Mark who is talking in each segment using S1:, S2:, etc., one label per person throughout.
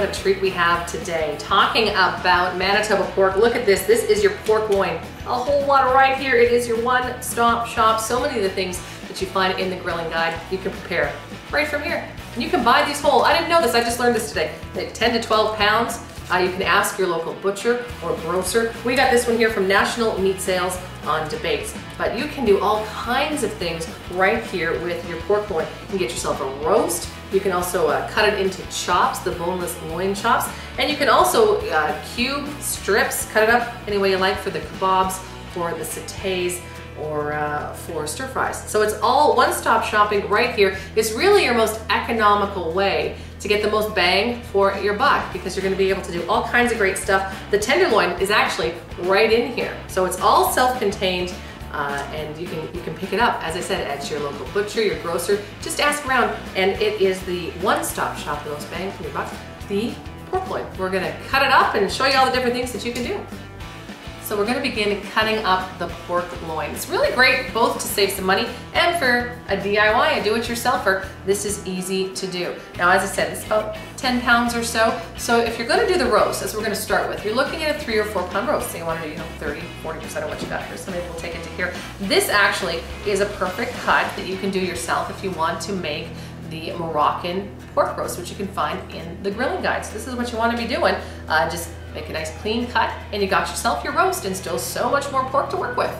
S1: what a treat we have today. Talking about Manitoba pork. Look at this. This is your pork loin. A whole lot right here. It is your one-stop shop. So many of the things that you find in the grilling guide you can prepare right from here. And you can buy these whole. I didn't know this. I just learned this today. 10 to 12 pounds. Uh, you can ask your local butcher or grocer. We got this one here from National Meat Sales on Debates. But you can do all kinds of things right here with your pork loin. You can get yourself a roast. You can also uh, cut it into chops, the boneless loin chops. And you can also uh, cube strips, cut it up any way you like for the kebabs, for the satays or uh, for stir fries. So it's all one-stop shopping right here. It's really your most economical way to get the most bang for your buck because you're gonna be able to do all kinds of great stuff. The tenderloin is actually right in here. So it's all self-contained uh, and you can you can pick it up, as I said, at your local butcher, your grocer. Just ask around and it is the one-stop shop, the most bang for your buck, the pork loin. We're gonna cut it up and show you all the different things that you can do. So we're gonna begin cutting up the pork loin. It's really great both to save some money and for a DIY, a do-it-yourselfer, this is easy to do. Now, as I said, it's about 10 pounds or so. So if you're gonna do the roast, as we're gonna start with, you're looking at a three or four pound roast. So you wanna do, you know, 30, 40% of what you got here. So maybe we'll take it to here. This actually is a perfect cut that you can do yourself if you want to make the Moroccan pork roast, which you can find in the grilling guide. So This is what you want to be doing. Uh, just make a nice clean cut and you got yourself your roast and still so much more pork to work with.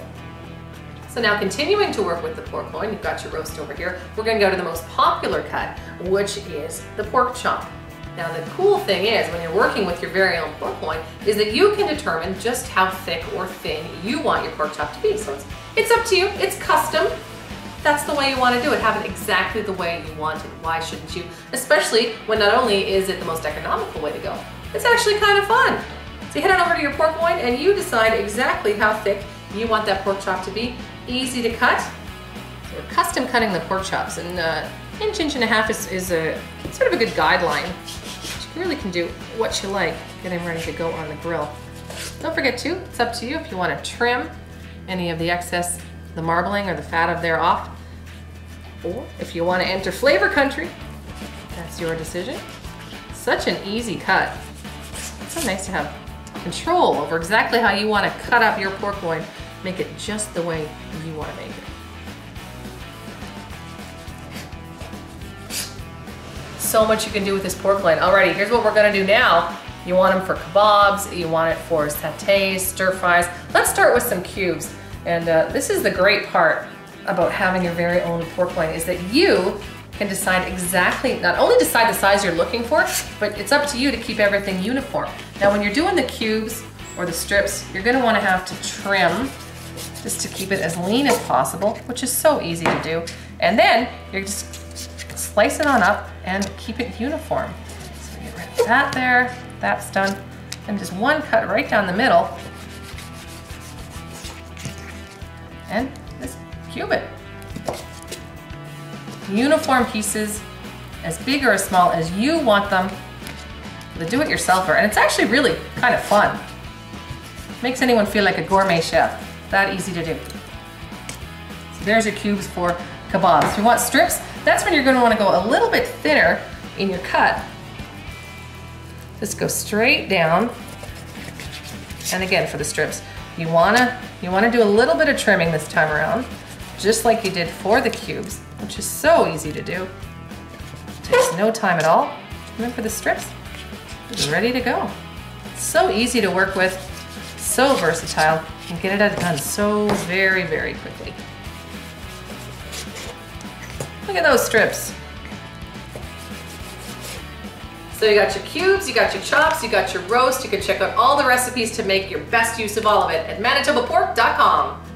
S1: So now continuing to work with the pork loin, you've got your roast over here, we're gonna go to the most popular cut, which is the pork chop. Now the cool thing is, when you're working with your very own pork loin, is that you can determine just how thick or thin you want your pork chop to be. So it's, it's up to you, it's custom, that's the way you want to do it. Have it exactly the way you want it. Why shouldn't you? Especially when not only is it the most economical way to go, it's actually kind of fun. So you head on over to your pork loin and you decide exactly how thick you want that pork chop to be. Easy to cut. So we're custom cutting the pork chops and uh, inch, inch and a half is, is a sort of a good guideline. You really can do what you like getting ready to go on the grill. Don't forget to, it's up to you if you want to trim any of the excess the marbling or the fat of there off. Or if you want to enter flavor country, that's your decision. Such an easy cut. It's so nice to have control over exactly how you want to cut up your pork loin. Make it just the way you want to make it. So much you can do with this pork loin. Alrighty, here's what we're gonna do now. You want them for kebabs, you want it for satays, stir fries. Let's start with some cubes. And uh, this is the great part about having your very own pork loin is that you can decide exactly, not only decide the size you're looking for, but it's up to you to keep everything uniform. Now when you're doing the cubes or the strips, you're gonna wanna have to trim just to keep it as lean as possible, which is so easy to do. And then you're just slice it on up and keep it uniform. So get rid of that there, that's done. And just one cut right down the middle and just cube it. Uniform pieces, as big or as small as you want them, the do-it-yourselfer, and it's actually really kind of fun. Makes anyone feel like a gourmet chef. That easy to do. So there's your cubes for kebabs. If you want strips, that's when you're gonna to want to go a little bit thinner in your cut. Just go straight down. And again, for the strips, you wanna, you wanna do a little bit of trimming this time around, just like you did for the cubes, which is so easy to do. Takes no time at all. And then for the strips, it's ready to go. So easy to work with, so versatile, and get it done so very, very quickly. Look at those strips. So you got your cubes, you got your chops, you got your roast. You can check out all the recipes to make your best use of all of it at manitobapork.com.